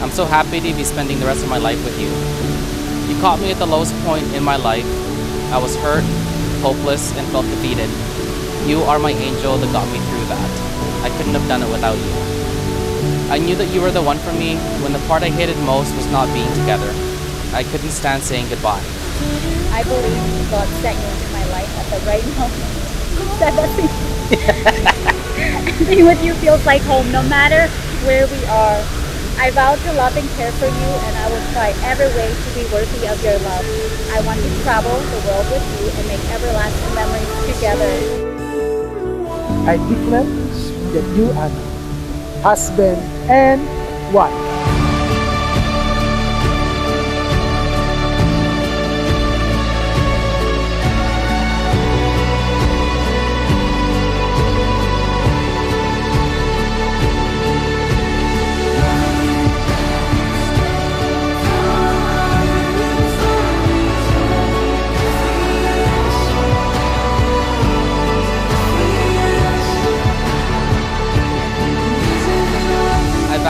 I'm so happy to be spending the rest of my life with you. You caught me at the lowest point in my life. I was hurt, hopeless, and felt defeated. You are my angel that got me through that. I couldn't have done it without you. I knew that you were the one for me when the part I hated most was not being together. I couldn't stand saying goodbye. I believe God sent you into my life at the right moment. That doesn't being with you feels like home no matter where we are. I vow to love and care for you and I will try every way to be worthy of your love. I want to travel the world with you and make everlasting memories together. I declare that you are husband and wife.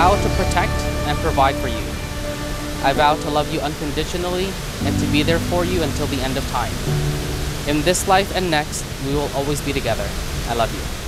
Vow to protect and provide for you. I vow to love you unconditionally and to be there for you until the end of time. In this life and next, we will always be together. I love you.